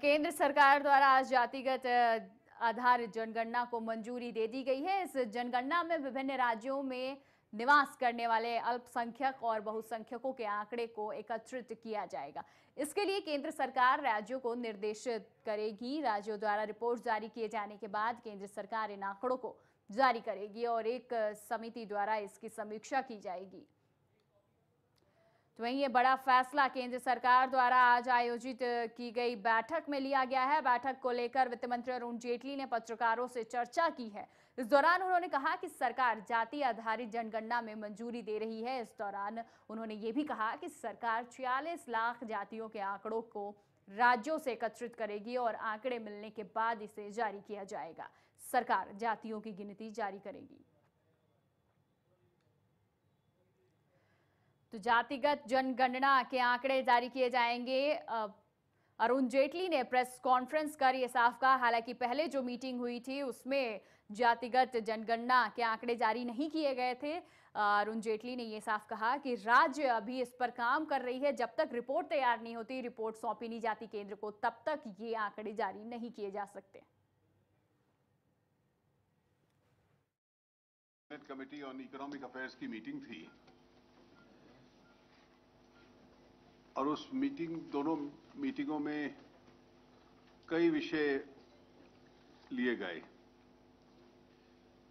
केंद्र सरकार द्वारा आज जातिगत आधारित जनगणना को मंजूरी दे दी गई है। इस जनगणना में विभिन्न राज्यों में निवास करने वाले अल्पसंख्यक और बहुसंख्यकों के आंकड़े को एकत्रित किया जाएगा। इसके लिए केंद्र सरकार राज्यों को निर्देशित करेगी। राज्यों द्वारा रिपोर्ट जारी किए जाने के बाद केंद्र सरकार इन आंकड़ों को जारी करेगी और एक समिति द्वारा इसकी समीक्षा की जाएगी। तो वहीं ये बड़ा फैसला केंद्र सरकार द्वारा आज आयोजित की गई बैठक में लिया गया है। बैठक को लेकर वित्त मंत्री अरुण जेटली ने पत्रकारों से चर्चा की है। इस दौरान उन्होंने कहा कि सरकार जाति आधारित जनगणना में मंजूरी दे रही है। इस दौरान उन्होंने ये भी कहा कि सरकार छियालीस लाख जातियों के आंकड़ों को राज्यों से एकत्रित करेगी और आंकड़े मिलने के बाद इसे जारी किया जाएगा। सरकार जातियों की गिनती जारी करेगी। तो जातिगत जनगणना के आंकड़े जारी किए जाएँगे। अरुण जेटली ने प्रेस कॉन्फ्रेंस कर ये साफ़ कहा। हालाँकि पहले जो मीटिंग हुई थी, उसमें जातिगत जनगणना के आंकड़े जारी नहीं किए गए थे। अरुण जेटली ने ये साफ़ कहा कि राज्य अभी इस पर काम कर रही है। जब तक रिपोर्ट तैयार नहीं होती, रिपोर्ट सौंपी नहीं जाती केंद्र को, तब तक ये आंकड़े जारी नहीं किए जा सकते। कमेटी ऑन इकोनॉमिक अफेयर्स की मीटिंग थी। और उस मीटिंग, दोनों मीटिंगों में कई विषय लिए गए।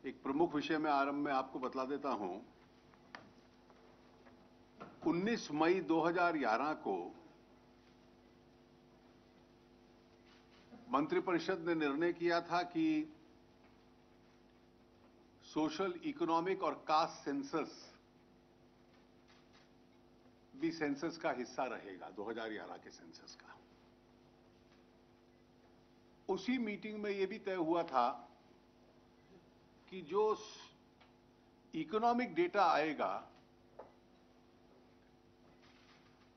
एक प्रमुख विषय में आरंभ में आपको बतला देता हूँ। 19 मई 2011 को मंत्रिपरिषद ने निर्णय किया था कि सोशल, इकोनॉमिक और कास्ट सेंसस भी सेंसस का हिस्सा रहेगा 2011 के सेंसस का। उसी मीटिंग में यह भी तय हुआ था कि जो इकोनॉमिक डेटा आएगा,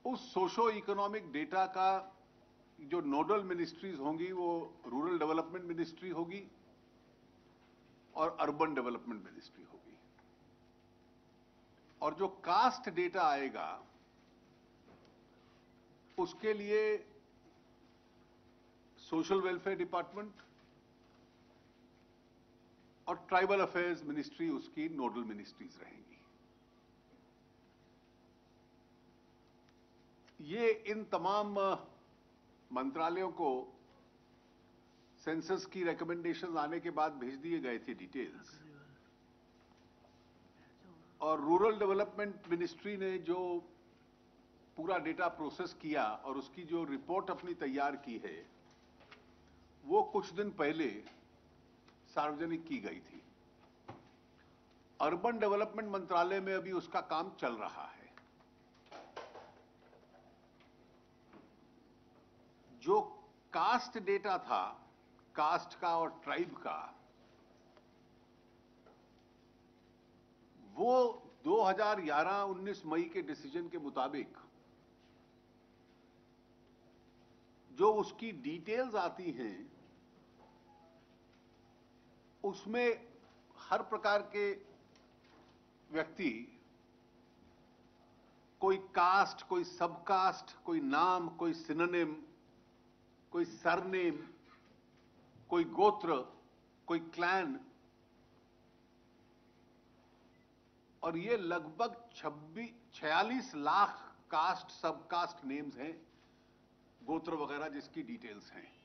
उस सोशो इकोनॉमिक डेटा का जो नोडल मिनिस्ट्रीज होंगी, वो रूरल डेवलपमेंट मिनिस्ट्री होगी और अर्बन डेवलपमेंट मिनिस्ट्री होगी। और जो कास्ट डेटा आएगा उसके लिए सोशल वेलफेयर डिपार्टमेंट और ट्राइबल अफेयर्स मिनिस्ट्री उसकी नोडल मिनिस्ट्रीज रहेंगी। ये इन तमाम मंत्रालयों को सेंसस की रिकमेंडेशन आने के बाद भेज दिए गए थे डिटेल्स और रूरल डेवलपमेंट मिनिस्ट्री ने जो पूरा डेटा प्रोसेस किया और उसकी जो रिपोर्ट अपनी तैयार की है, वो कुछ दिन पहले सार्वजनिक की गई थी। अर्बन डेवलपमेंट मंत्रालय में अभी उसका काम चल रहा है। जो कास्ट डेटा था, कास्ट का और ट्राइब का, वो 2011-19 मई के डिसीज़न के मुताबिक जो उसकी डिटेल्स आती हैं, उसमें हर प्रकार के व्यक्ति, कोई कास्ट कोई सब कास्ट कोई नाम, कोई सिनोनिम कोई सरनेम कोई गोत्र, कोई क्लैन और ये लगभग छब्बीस छियालीस लाख कास्ट सब कास्ट नेम्स हैं। गोत्र वगैरह जिसकी डिटेल्स हैं।